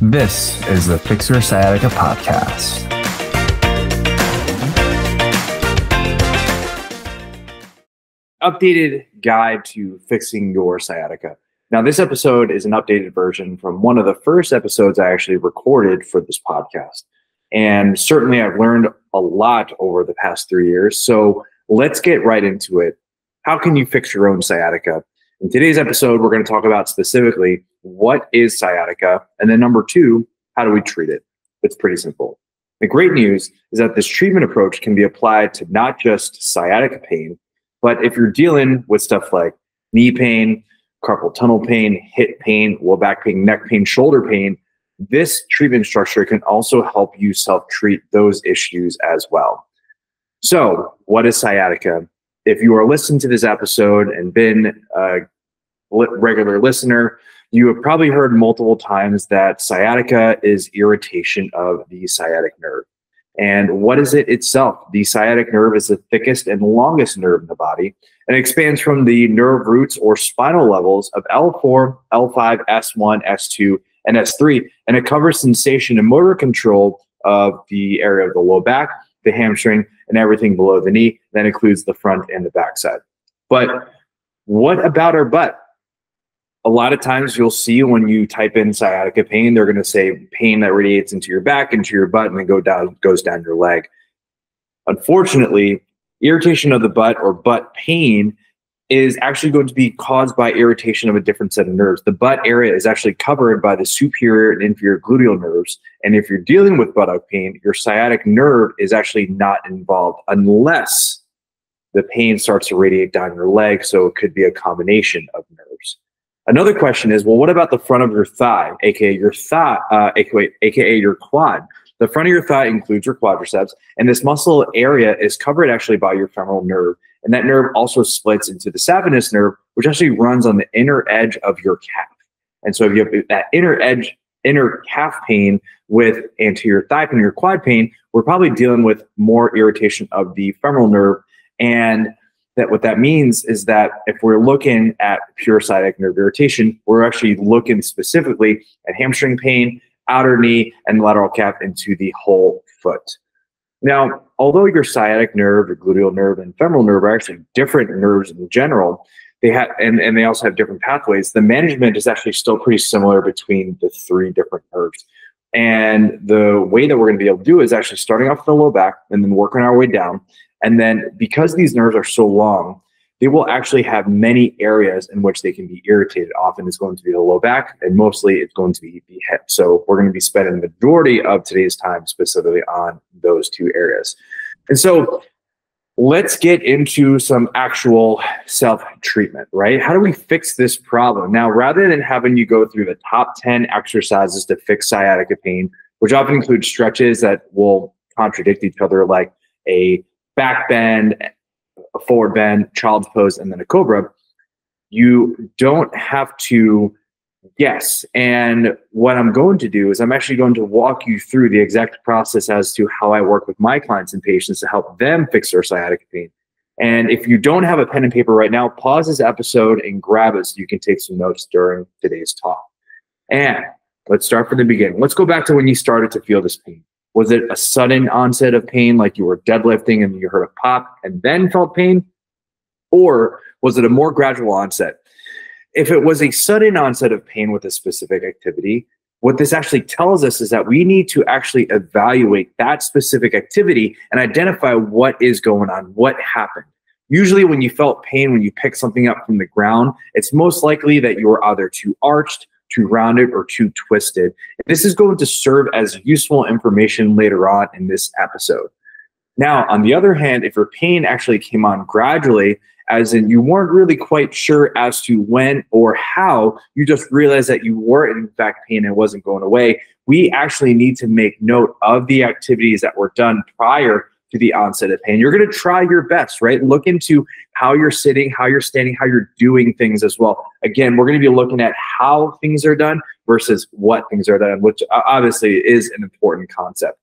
This is the Fix Your Sciatica podcast. Updated guide to fixing your sciatica. Now, this episode is an updated version from one of the first episodes I actually recorded for this podcast. And certainly I've learned a lot over the past three years. So let's get right into it. How can you fix your own sciatica? In today's episode, we're going to talk about specifically what is sciatica, and then number two, how do we treat it? It's pretty simple. The great news is that this treatment approach can be applied to not just sciatica pain, but if you're dealing with stuff like knee pain, carpal tunnel pain, hip pain, low back pain, neck pain, shoulder pain, this treatment structure can also help you self treat those issues as well. So, what is sciatica? If you are listening to this episode and been a regular listener, you have probably heard multiple times that sciatica is irritation of the sciatic nerve. And what is it itself? The sciatic nerve is the thickest and longest nerve in the body and expands from the nerve roots or spinal levels of L4, L5, S1, S2, and S3. And it covers sensation and motor control of the area of the low back, the hamstring, and everything below the knee. That includes the front and the backside. But what about our butt? A lot of times you'll see when you type in sciatica pain, they're going to say pain that radiates into your back, into your butt, and then go down, goes down your leg. Unfortunately, irritation of the butt or butt pain is actually going to be caused by irritation of a different set of nerves. The butt area is actually covered by the superior and inferior gluteal nerves. And if you're dealing with buttock pain, your sciatic nerve is actually not involved unless the pain starts to radiate down your leg. So it could be a combination of nerves. Another question is, well, what about the front of your thigh, aka your thigh, uh, aka, aka your quad? The front of your thigh includes your quadriceps, and this muscle area is covered actually by your femoral nerve. And that nerve also splits into the saphenous nerve, which actually runs on the inner edge of your calf. And so if you have that inner edge, inner calf pain with anterior thigh pain, your quad pain, we're probably dealing with more irritation of the femoral nerve. And that what that means is that if we're looking at pure sciatic nerve irritation, we're actually looking specifically at hamstring pain, outer knee, and lateral calf into the whole foot. Now, although your sciatic nerve, your gluteal nerve, and femoral nerve are actually different nerves in general, they have and, and they also have different pathways. The management is actually still pretty similar between the three different nerves. And the way that we're going to be able to do is actually starting off the low back and then working our way down. And then because these nerves are so long, they will actually have many areas in which they can be irritated. Often it's going to be the low back, and mostly it's going to be the hip. So we're going to be spending the majority of today's time specifically on those two areas. And so let's get into some actual self treatment, right? How do we fix this problem? Now, rather than having you go through the top 10 exercises to fix sciatica pain, which often include stretches that will contradict each other, like a back bend, a forward bend, child's pose, and then a cobra, you don't have to guess. And what I'm going to do is I'm actually going to walk you through the exact process as to how I work with my clients and patients to help them fix their sciatica pain. And if you don't have a pen and paper right now, pause this episode and grab it so you can take some notes during today's talk. And let's start from the beginning. Let's go back to when you started to feel this pain. Was it a sudden onset of pain, like you were deadlifting and you heard a pop and then felt pain? Or was it a more gradual onset? If it was a sudden onset of pain with a specific activity, what this actually tells us is that we need to actually evaluate that specific activity and identify what is going on, what happened. Usually, when you felt pain when you pick something up from the ground, it's most likely that you were either too arched, too rounded or too twisted. This is going to serve as useful information later on in this episode. Now, on the other hand, if your pain actually came on gradually, as in you weren't really quite sure as to when or how, you just realized that you were in fact pain and it wasn't going away, we actually need to make note of the activities that were done prior to the onset of pain. You're going to try your best, right? Look into how you're sitting, how you're standing, how you're doing things as well. Again, we're going to be looking at how things are done versus what things are done, which obviously is an important concept.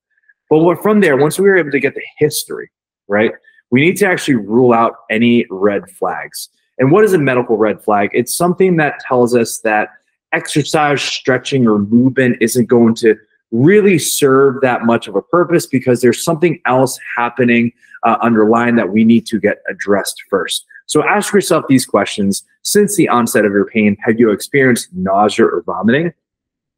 But from there, once we were able to get the history, right, we need to actually rule out any red flags. And what is a medical red flag? It's something that tells us that exercise, stretching, or movement isn't going to really serve that much of a purpose because there's something else happening uh, underlying that we need to get addressed first. So ask yourself these questions since the onset of your pain. Have you experienced nausea or vomiting,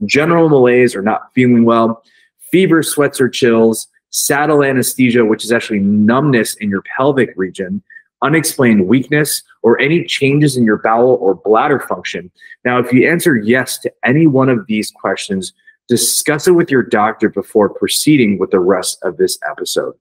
general malaise or not feeling well, fever, sweats, or chills, saddle anesthesia, which is actually numbness in your pelvic region, unexplained weakness, or any changes in your bowel or bladder function? Now, if you answer yes to any one of these questions, discuss it with your doctor before proceeding with the rest of this episode.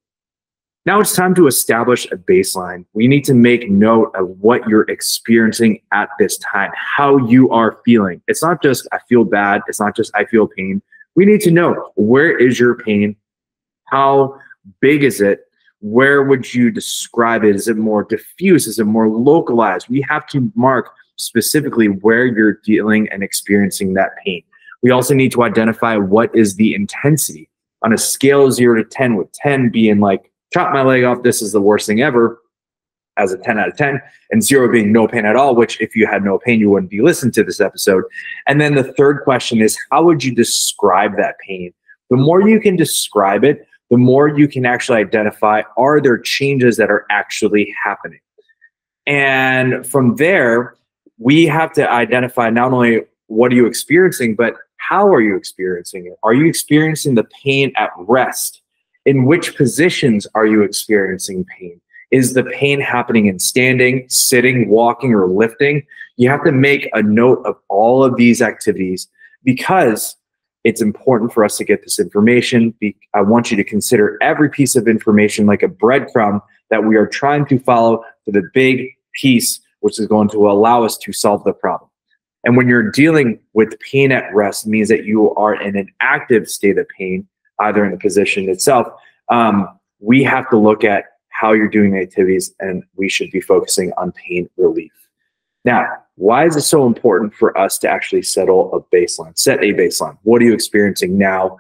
Now it's time to establish a baseline. We need to make note of what you're experiencing at this time, how you are feeling. It's not just I feel bad, it's not just I feel pain. We need to know where is your pain? How big is it? Where would you describe it? Is it more diffuse? Is it more localized? We have to mark specifically where you're dealing and experiencing that pain. We also need to identify what is the intensity on a scale of zero to 10, with 10 being like chop my leg off. This is the worst thing ever as a 10 out of 10 and zero being no pain at all, which if you had no pain, you wouldn't be listening to this episode. And then the third question is, how would you describe that pain? The more you can describe it, the more you can actually identify, are there changes that are actually happening? And from there, we have to identify not only what are you experiencing, but how are you experiencing it? Are you experiencing the pain at rest? in which positions are you experiencing pain? Is the pain happening in standing, sitting, walking, or lifting? You have to make a note of all of these activities because it's important for us to get this information. I want you to consider every piece of information like a breadcrumb that we are trying to follow to the big piece, which is going to allow us to solve the problem. And when you're dealing with pain at rest, means that you are in an active state of pain either in the position itself. Um, we have to look at how you're doing the activities and we should be focusing on pain relief. Now, why is it so important for us to actually settle a baseline, set a baseline? What are you experiencing now?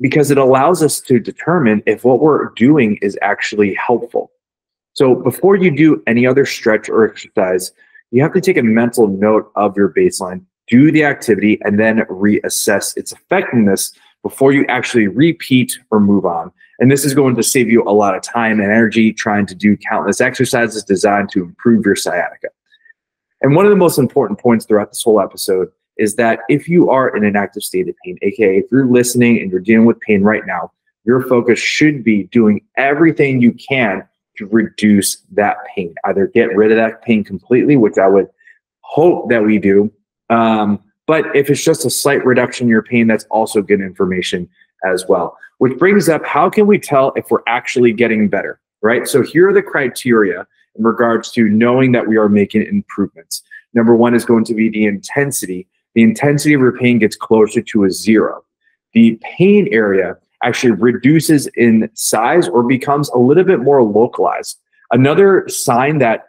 Because it allows us to determine if what we're doing is actually helpful. So before you do any other stretch or exercise, you have to take a mental note of your baseline, do the activity, and then reassess its effectiveness before you actually repeat or move on. And this is going to save you a lot of time and energy trying to do countless exercises designed to improve your sciatica. And one of the most important points throughout this whole episode is that if you are in an active state of pain, aka if you're listening and you're dealing with pain right now, your focus should be doing everything you can reduce that pain. Either get rid of that pain completely, which I would hope that we do, um, but if it's just a slight reduction in your pain, that's also good information as well. Which brings up how can we tell if we're actually getting better, right? So here are the criteria in regards to knowing that we are making improvements. Number one is going to be the intensity. The intensity of your pain gets closer to a zero. The pain area actually reduces in size or becomes a little bit more localized. Another sign that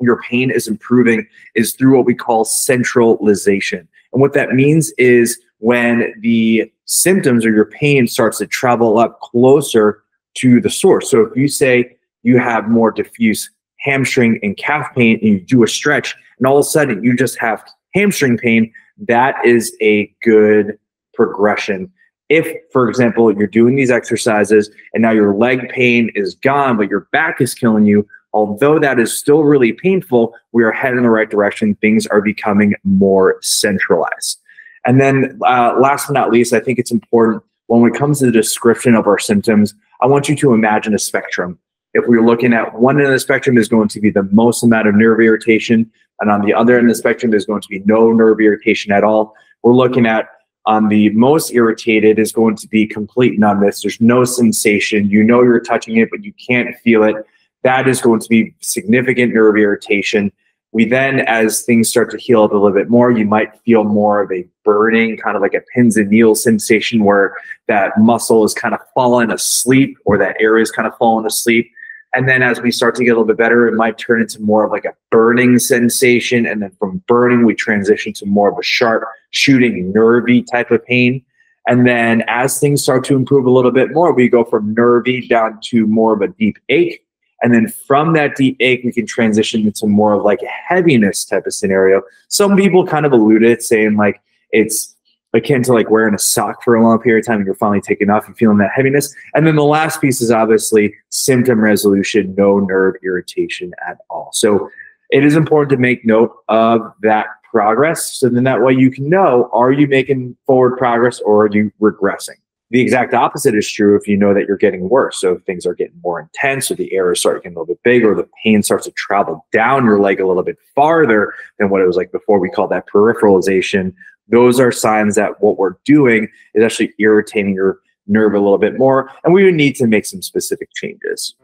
your pain is improving is through what we call centralization. And what that means is when the symptoms or your pain starts to travel up closer to the source. So if you say you have more diffuse hamstring and calf pain and you do a stretch and all of a sudden you just have hamstring pain, that is a good progression. If, for example, you're doing these exercises and now your leg pain is gone, but your back is killing you, although that is still really painful, we are heading in the right direction. Things are becoming more centralized. And then, uh, last but not least, I think it's important when it comes to the description of our symptoms, I want you to imagine a spectrum. If we're looking at one end of the spectrum is going to be the most amount of nerve irritation, and on the other end of the spectrum, there's going to be no nerve irritation at all. We're looking at on the most irritated is going to be complete numbness. There's no sensation. You know you're touching it, but you can't feel it that is going to be significant nerve irritation. We then, as things start to heal up a little bit more, you might feel more of a burning, kind of like a pins and needles sensation where that muscle is kind of falling asleep or that area is kind of falling asleep. And then as we start to get a little bit better, it might turn into more of like a burning sensation. And then from burning, we transition to more of a sharp, shooting, nervy type of pain. And then as things start to improve a little bit more, we go from nervy down to more of a deep ache And then from that deep ache, we can transition into more of like a heaviness type of scenario. Some people kind of alluded saying like it's akin to like wearing a sock for a long period of time and you're finally taking off and feeling that heaviness. And then the last piece is obviously symptom resolution, no nerve irritation at all. So it is important to make note of that progress. So then that way you can know are you making forward progress or are you regressing? The exact opposite is true if you know that you're getting worse. So if things are getting more intense or the errors start getting a little bit bigger, or the pain starts to travel down your leg a little bit farther than what it was like before. We call that peripheralization. Those are signs that what we're doing is actually irritating your nerve a little bit more, and we would need to make some specific changes.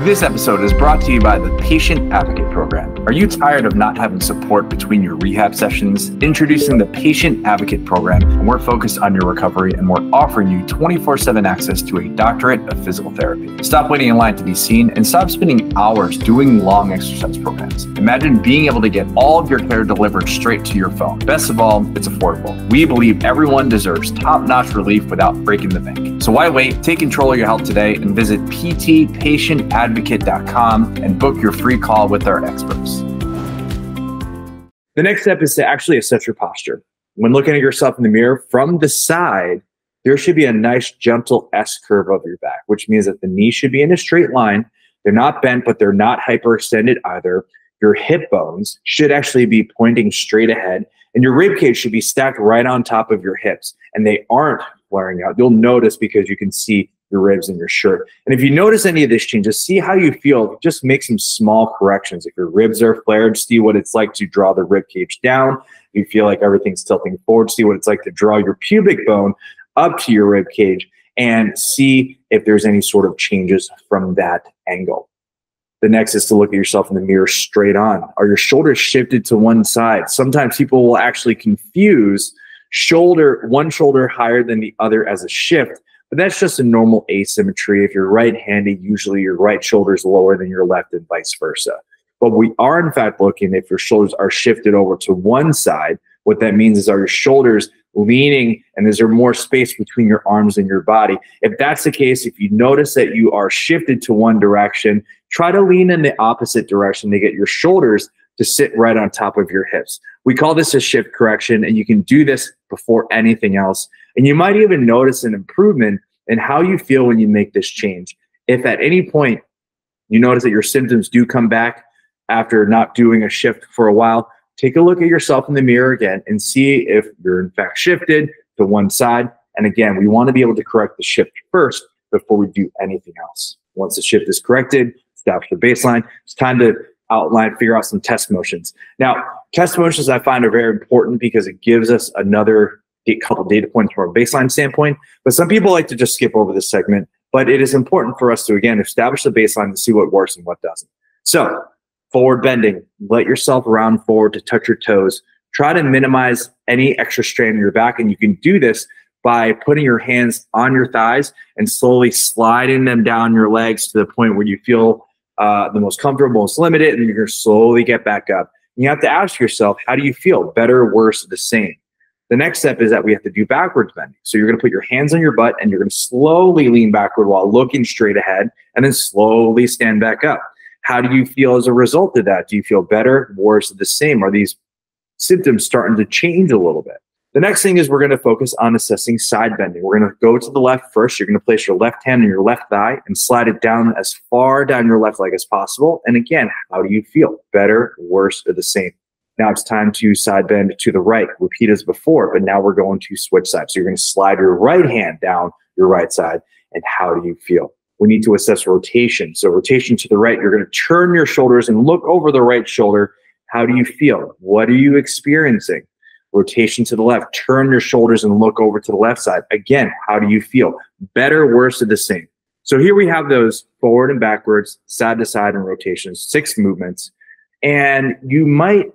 This episode is brought to you by the Patient Advocate Program. Are you tired of not having support between your rehab sessions? Introducing the Patient Advocate Program, and we're focused on your recovery and we're offering you 24 7 access to a doctorate of physical therapy. Stop waiting in line to be seen and stop spending hours doing long exercise programs. Imagine being able to get all of your care delivered straight to your phone. Best of all, it's affordable. We believe everyone deserves top notch relief without breaking the bank. So why wait? Take control of your health today and visit ptpatientadvocate advocate.com and book your free call with our experts. The next step is to actually assess your posture. When looking at yourself in the mirror from the side, there should be a nice gentle S curve over your back, which means that the knees should be in a straight line. They're not bent, but they're not hyperextended either. Your hip bones should actually be pointing straight ahead, and your rib cage should be stacked right on top of your hips, and they aren't flaring out. You'll notice because you can see your ribs and your shirt. And if you notice any of this changes, see how you feel. Just make some small corrections. If your ribs are flared, see what it's like to draw the rib cage down. If you feel like everything's tilting forward, see what it's like to draw your pubic bone up to your rib cage and see if there's any sort of changes from that angle. The next is to look at yourself in the mirror straight on. Are your shoulders shifted to one side? Sometimes people will actually confuse shoulder, one shoulder higher than the other as a shift but that's just a normal asymmetry. If you're right handed, usually your right shoulder is lower than your left and vice versa. But we are, in fact, looking if your shoulders are shifted over to one side. What that means is are your shoulders leaning and is there more space between your arms and your body? If that's the case, if you notice that you are shifted to one direction, try to lean in the opposite direction to get your shoulders to sit right on top of your hips. We call this a shift correction, and you can do this before anything else. And you might even notice an improvement in how you feel when you make this change. If at any point you notice that your symptoms do come back after not doing a shift for a while, take a look at yourself in the mirror again and see if you're in fact shifted to one side. And again, we want to be able to correct the shift first before we do anything else. Once the shift is corrected, establish the baseline, it's time to outline, figure out some test motions. Now, test motions I find are very important because it gives us another a couple data points from a baseline standpoint. But some people like to just skip over this segment. But it is important for us to again establish the baseline to see what works and what doesn't. So forward bending, let yourself round forward to touch your toes. Try to minimize any extra strain in your back, and you can do this by putting your hands on your thighs and slowly sliding them down your legs to the point where you feel uh, the most comfortable, most limited, and you're going to slowly get back up. You have to ask yourself, how do you feel? Better, worse, the same? The next step is that we have to do backwards bending. So you're going to put your hands on your butt and you're going to slowly lean backward while looking straight ahead and then slowly stand back up. How do you feel as a result of that? Do you feel better, worse, the same? Are these symptoms starting to change a little bit? The next thing is we're going to focus on assessing side bending. We're going to go to the left first. You're going to place your left hand on your left thigh and slide it down as far down your left leg as possible. And again, how do you feel? Better, worse, or the same? Now it's time to side bend to the right. Repeat as before, but now we're going to switch sides. So you're going to slide your right hand down your right side. And how do you feel? We need to assess rotation. So rotation to the right, you're going to turn your shoulders and look over the right shoulder. How do you feel? What are you experiencing? Rotation to the left, turn your shoulders and look over to the left side. Again, how do you feel? Better, worse, or the same? So here we have those forward and backwards, side to side, and rotations, six movements. And you might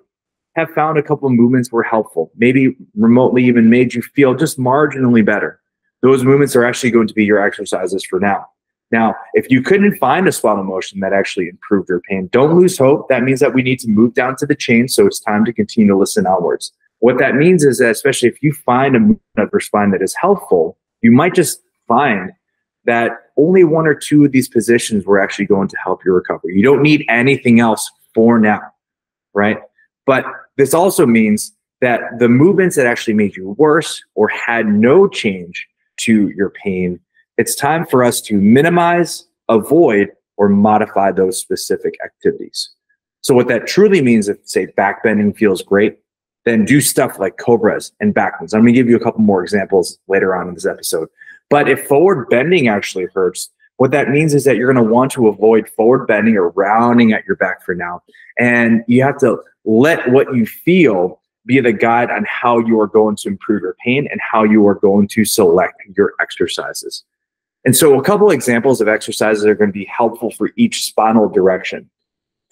have found a couple of movements were helpful, maybe remotely even made you feel just marginally better. Those movements are actually going to be your exercises for now. Now, if you couldn't find a spinal motion that actually improved your pain, don't lose hope. That means that we need to move down to the chain. So it's time to continue to listen outwards. What that means is that, especially if you find a movement of your spine that is helpful, you might just find that only one or two of these positions were actually going to help your recovery. You don't need anything else for now, right? But this also means that the movements that actually made you worse or had no change to your pain, it's time for us to minimize, avoid, or modify those specific activities. So, what that truly means, if say back bending feels great, then do stuff like cobras and backwards. I'm going to give you a couple more examples later on in this episode. But if forward bending actually hurts, what that means is that you're going to want to avoid forward bending or rounding at your back for now. And you have to let what you feel be the guide on how you are going to improve your pain and how you are going to select your exercises. And so, a couple examples of exercises are going to be helpful for each spinal direction.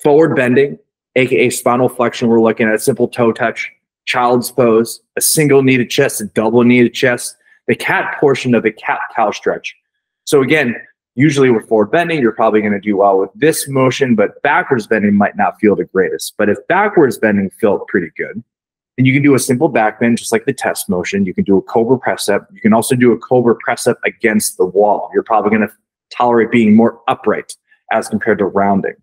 Forward bending, aka spinal flexion, we're looking at a simple toe touch, child's pose, a single knee to chest, a double knee to chest, the cat portion of the cat cow stretch. So, again, usually with forward bending, you're probably going to do well with this motion, but backwards bending might not feel the greatest. But if backwards bending felt pretty good, and you can do a simple back bend, just like the test motion. You can do a cobra press up. You can also do a cobra press up against the wall. You're probably going to tolerate being more upright as compared to rounding.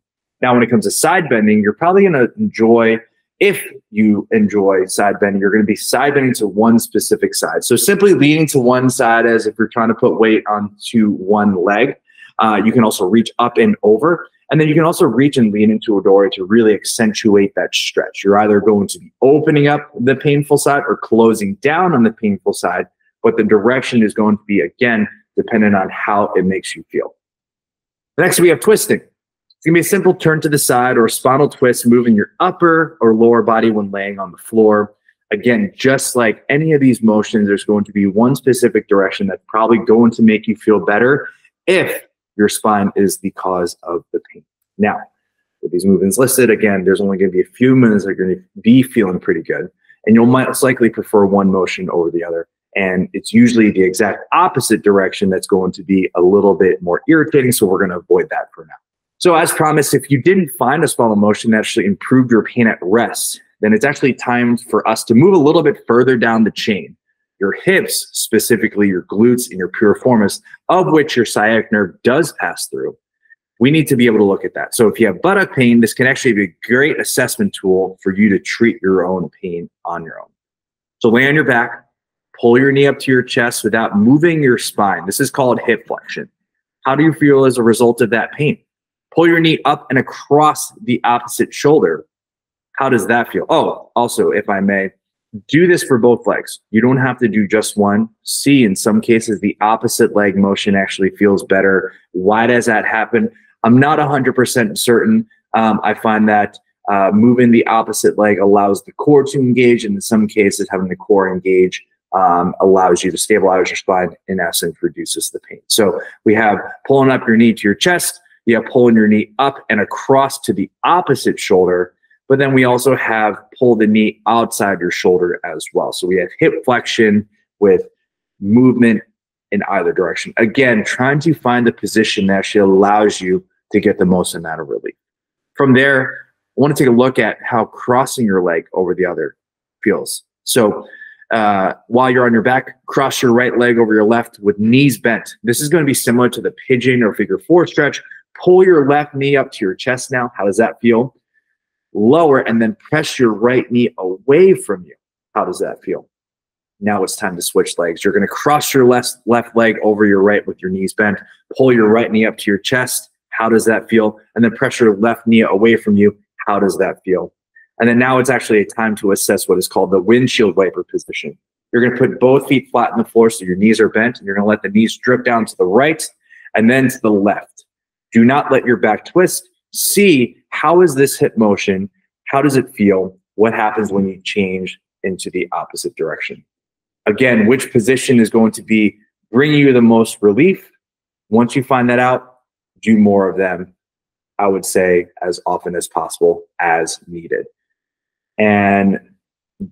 Now, when it comes to side bending, you're probably going to enjoy, if you enjoy side bending, you're going to be side bending to one specific side. So simply leaning to one side as if you're trying to put weight onto one leg. Uh, you can also reach up and over. And then you can also reach and lean into a doorway to really accentuate that stretch. You're either going to be opening up the painful side or closing down on the painful side, but the direction is going to be, again, dependent on how it makes you feel. Next, we have twisting. It's going to be a simple turn to the side or a spinal twist, moving your upper or lower body when laying on the floor. Again, just like any of these motions, there's going to be one specific direction that's probably going to make you feel better if your spine is the cause of the pain. Now, with these movements listed, again, there's only going to be a few minutes that are going to be feeling pretty good, and you'll most likely prefer one motion over the other. And it's usually the exact opposite direction that's going to be a little bit more irritating. So we're going to avoid that for now. So, as promised, if you didn't find a spinal motion that actually improved your pain at rest, then it's actually time for us to move a little bit further down the chain your hips, specifically your glutes and your piriformis, of which your sciatic nerve does pass through. We need to be able to look at that. So if you have buttock pain, this can actually be a great assessment tool for you to treat your own pain on your own. So lay on your back, pull your knee up to your chest without moving your spine. This is called hip flexion. How do you feel as a result of that pain? Pull your knee up and across the opposite shoulder. How does that feel? Oh, also, if I may, do this for both legs. You don't have to do just one. See, in some cases, the opposite leg motion actually feels better. Why does that happen? I'm not 100% certain. Um, I find that uh, moving the opposite leg allows the core to engage, and in some cases, having the core engage um, allows you to stabilize your spine. In essence, reduces the pain. So we have pulling up your knee to your chest. You have pulling your knee up and across to the opposite shoulder but then we also have pull the knee outside your shoulder as well. So we have hip flexion with movement in either direction. Again, trying to find the position that actually allows you to get the most amount of relief. From there, I want to take a look at how crossing your leg over the other feels. So uh, while you're on your back, cross your right leg over your left with knees bent. This is going to be similar to the pigeon or figure four stretch. Pull your left knee up to your chest now. How does that feel? Lower and then press your right knee away from you. How does that feel? Now it's time to switch legs. You're going to cross your left left leg over your right with your knees bent. Pull your right knee up to your chest. How does that feel? And then press your left knee away from you. How does that feel? And then now it's actually a time to assess what is called the windshield wiper position. You're going to put both feet flat on the floor so your knees are bent, and you're going to let the knees drip down to the right and then to the left. Do not let your back twist. See how is this hip motion? How does it feel? What happens when you change into the opposite direction? Again, which position is going to be bringing you the most relief? Once you find that out, do more of them. I would say as often as possible as needed. And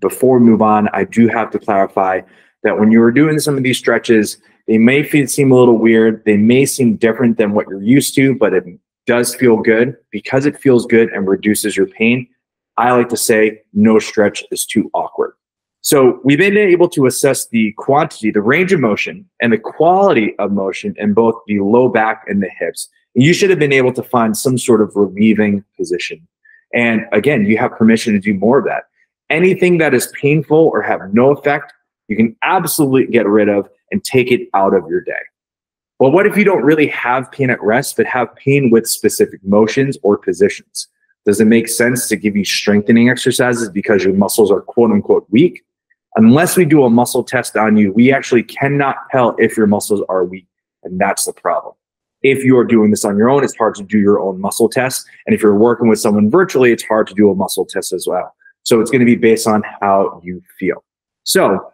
before we move on, I do have to clarify that when you are doing some of these stretches, they may seem a little weird. They may seem different than what you're used to, but it does feel good because it feels good and reduces your pain. I like to say no stretch is too awkward. So we've been able to assess the quantity, the range of motion, and the quality of motion in both the low back and the hips. You should have been able to find some sort of relieving position. And again, you have permission to do more of that. Anything that is painful or have no effect, you can absolutely get rid of and take it out of your day. Well, what if you don't really have pain at rest, but have pain with specific motions or positions? Does it make sense to give you strengthening exercises because your muscles are quote unquote weak? Unless we do a muscle test on you, we actually cannot tell if your muscles are weak. And that's the problem. If you're doing this on your own, it's hard to do your own muscle test. And if you're working with someone virtually, it's hard to do a muscle test as well. So it's going to be based on how you feel. So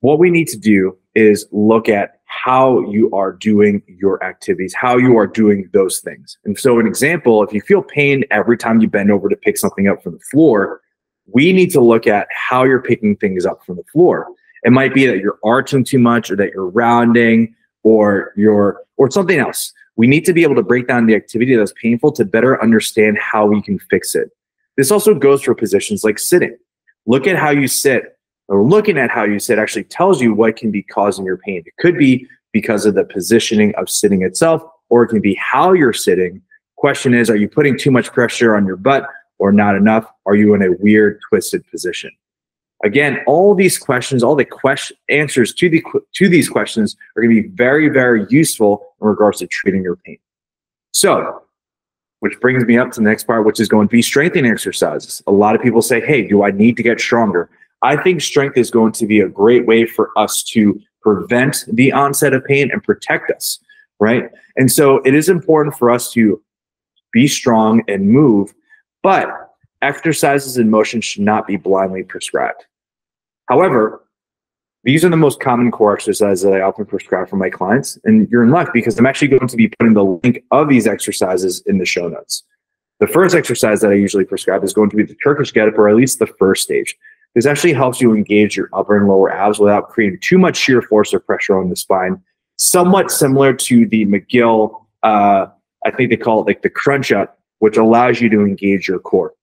what we need to do is look at how you are doing your activities, how you are doing those things. And so, an example, if you feel pain every time you bend over to pick something up from the floor, we need to look at how you're picking things up from the floor. It might be that you're arching too much or that you're rounding or you're or something else. We need to be able to break down the activity that's painful to better understand how we can fix it. This also goes for positions like sitting. Look at how you sit or looking at how you sit actually tells you what can be causing your pain. It could be because of the positioning of sitting itself, or it can be how you're sitting. Question is, are you putting too much pressure on your butt or not enough? Are you in a weird, twisted position? Again, all these questions, all the question answers to the to these questions are going to be very, very useful in regards to treating your pain. So, which brings me up to the next part, which is going to be strengthening exercises. A lot of people say, "Hey, do I need to get stronger?" I think strength is going to be a great way for us to prevent the onset of pain and protect us, right? And so, it is important for us to be strong and move but exercises and motion should not be blindly prescribed. However, these are the most common core exercises that I often prescribe for my clients. And you're in luck because I'm actually going to be putting the link of these exercises in the show notes. The first exercise that I usually prescribe is going to be the Turkish get up, or at least the first stage. This actually helps you engage your upper and lower abs without creating too much shear force or pressure on the spine. Somewhat similar to the McGill, uh, I think they call it like the crunch up, which allows you to engage your core.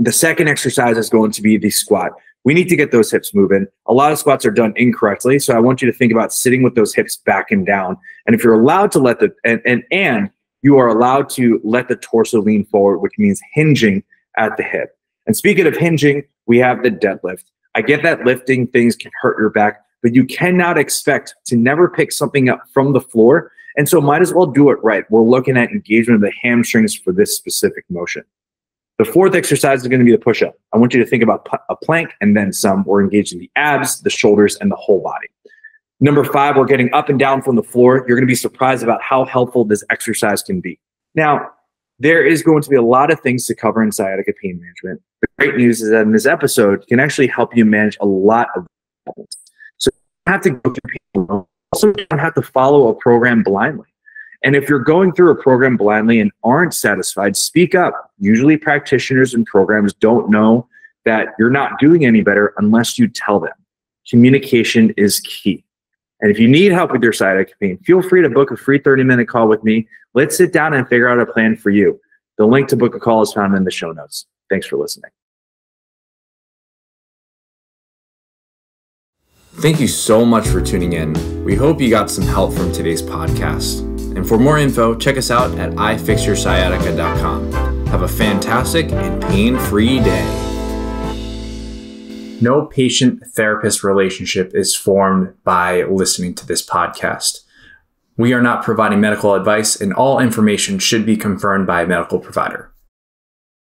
The second exercise is going to be the squat. We need to get those hips moving. A lot of squats are done incorrectly. So I want you to think about sitting with those hips back and down. And if you're allowed to let the, and, and, and you are allowed to let the torso lean forward, which means hinging at the hip. And speaking of hinging, we have the deadlift. I get that lifting things can hurt your back, but you cannot expect to never pick something up from the floor and so might as well do it right. We're looking at engagement of the hamstrings for this specific motion. The fourth exercise is going to be the push up. I want you to think about a plank and then some. We're engaging the abs, the shoulders, and the whole body. Number five, we're getting up and down from the floor. You're going to be surprised about how helpful this exercise can be. Now, there is going to be a lot of things to cover in sciatica pain management. The great news is that in this episode can actually help you manage a lot of problems. So you have to go through also you don't have to follow a program blindly. And if you're going through a program blindly and aren't satisfied, speak up. Usually, practitioners and programs don't know that you're not doing any better unless you tell them. Communication is key. And if you need help with your sciatica pain, feel free to book a free 30 minute call with me. Let's sit down and figure out a plan for you. The link to book a call is found in the show notes. Thanks for listening. Thank you so much for tuning in. We hope you got some help from today's podcast. And for more info, check us out at ifixyoursciatica.com. Have a fantastic and pain free day. No patient therapist relationship is formed by listening to this podcast. We are not providing medical advice, and all information should be confirmed by a medical provider.